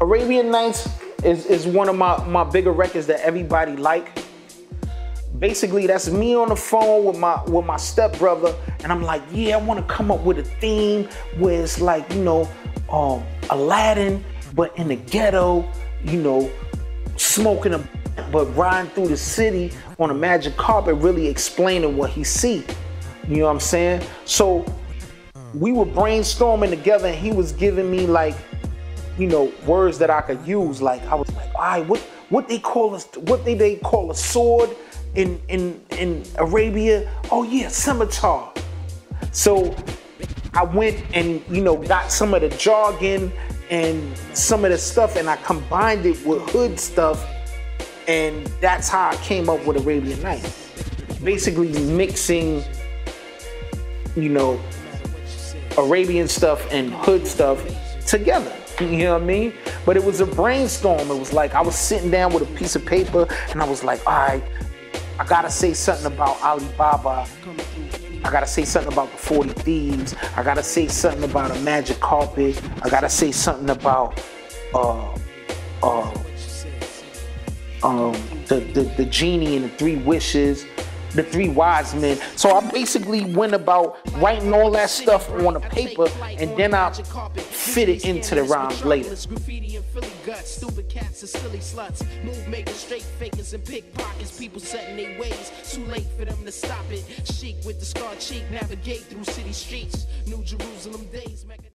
Arabian Nights is, is one of my, my bigger records that everybody like. Basically, that's me on the phone with my with my stepbrother, and I'm like, yeah, I want to come up with a theme where it's like, you know, um, Aladdin, but in the ghetto, you know, smoking a but riding through the city on a magic carpet, really explaining what he see. You know what I'm saying? So we were brainstorming together, and he was giving me like, you know, words that I could use. Like I was like, all right, what what they call us? What they they call a sword in in in Arabia? Oh yeah, scimitar. So I went and you know got some of the jargon and some of the stuff, and I combined it with hood stuff, and that's how I came up with Arabian Nights. Basically mixing, you know, Arabian stuff and hood stuff together. You know what I mean? But it was a brainstorm. It was like I was sitting down with a piece of paper and I was like, all right, I gotta say something about Ali Baba. I gotta say something about the 40 Thieves. I gotta say something about a magic carpet. I gotta say something about uh uh um the, the, the genie and the three wishes the three wise men. So I basically went about writing all that stuff on a paper and then I fit it into the rhymes later. Stupid cats and silly sluts. Move makers, straight fakers, and pickpockets. People setting their ways. Too late for them to stop it. Chic with the scar cheek, navigate through city streets. New Jerusalem days.